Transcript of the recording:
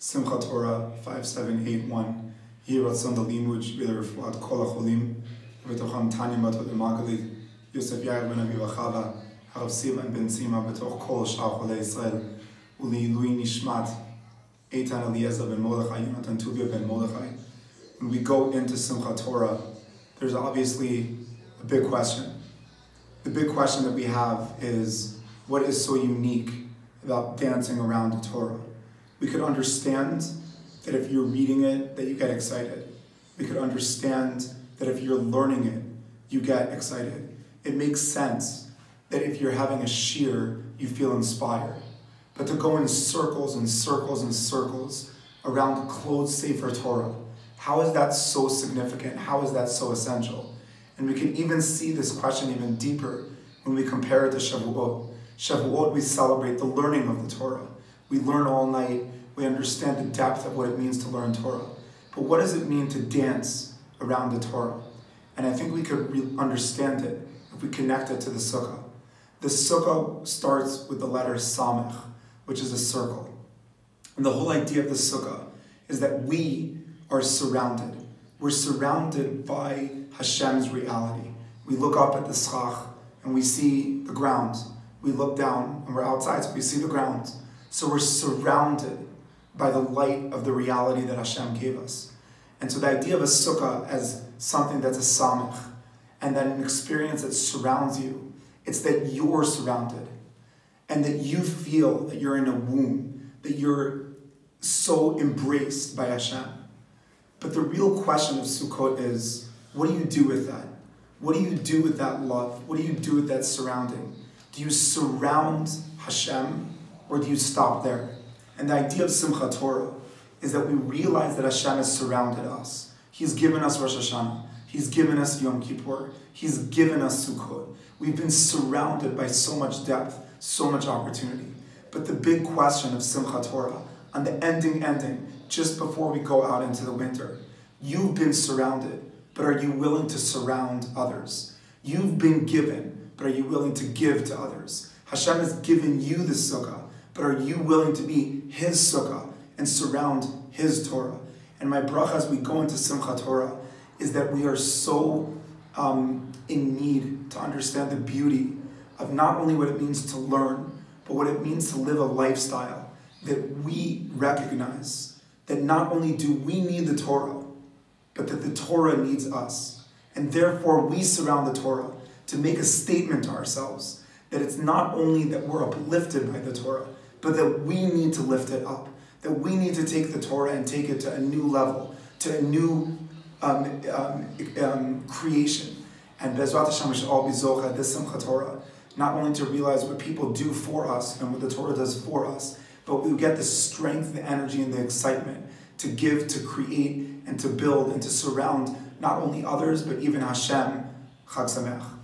Simchat Torah 5781. Uli Lui Nishmat, Eitan Eliezer ben Molechai, Yonatan Tuvia ben Molechai. When we go into Simchat Torah, there's obviously a big question. The big question that we have is what is so unique about dancing around the Torah? We could understand that if you're reading it, that you get excited. We could understand that if you're learning it, you get excited. It makes sense that if you're having a shiur, you feel inspired. But to go in circles and circles and circles around the closed Sefer Torah, how is that so significant? How is that so essential? And we can even see this question even deeper when we compare it to Shavuot. Shavuot, we celebrate the learning of the Torah. We learn all night. We understand the depth of what it means to learn Torah. But what does it mean to dance around the Torah? And I think we could understand it if we connect it to the Sukkah. The Sukkah starts with the letter Samech, which is a circle. And the whole idea of the Sukkah is that we are surrounded. We're surrounded by Hashem's reality. We look up at the schach and we see the ground. We look down and we're outside, so we see the ground. So we're surrounded by the light of the reality that Hashem gave us. And so the idea of a sukkah as something that's a samech, and then an experience that surrounds you, it's that you're surrounded, and that you feel that you're in a womb, that you're so embraced by Hashem. But the real question of Sukkot is, what do you do with that? What do you do with that love? What do you do with that surrounding? Do you surround Hashem or do you stop there? And the idea of Simchat Torah is that we realize that Hashem has surrounded us. He's given us Rosh Hashanah. He's given us Yom Kippur. He's given us Sukkot. We've been surrounded by so much depth, so much opportunity. But the big question of Simchat Torah, on the ending ending, just before we go out into the winter, you've been surrounded, but are you willing to surround others? You've been given, but are you willing to give to others? Hashem has given you the sukkah, but are you willing to be His sukkah and surround His Torah? And my bracha as we go into Simchat Torah is that we are so um, in need to understand the beauty of not only what it means to learn, but what it means to live a lifestyle that we recognize that not only do we need the Torah, but that the Torah needs us. And therefore, we surround the Torah to make a statement to ourselves that it's not only that we're uplifted by the Torah, but that we need to lift it up. That we need to take the Torah and take it to a new level, to a new um, um, um, creation. And Bezrat Hashem, we should all be Zocha, this Simchat Torah, not only to realize what people do for us and what the Torah does for us, but we get the strength, the energy, and the excitement to give, to create, and to build, and to surround not only others, but even Hashem. Chag Sameach.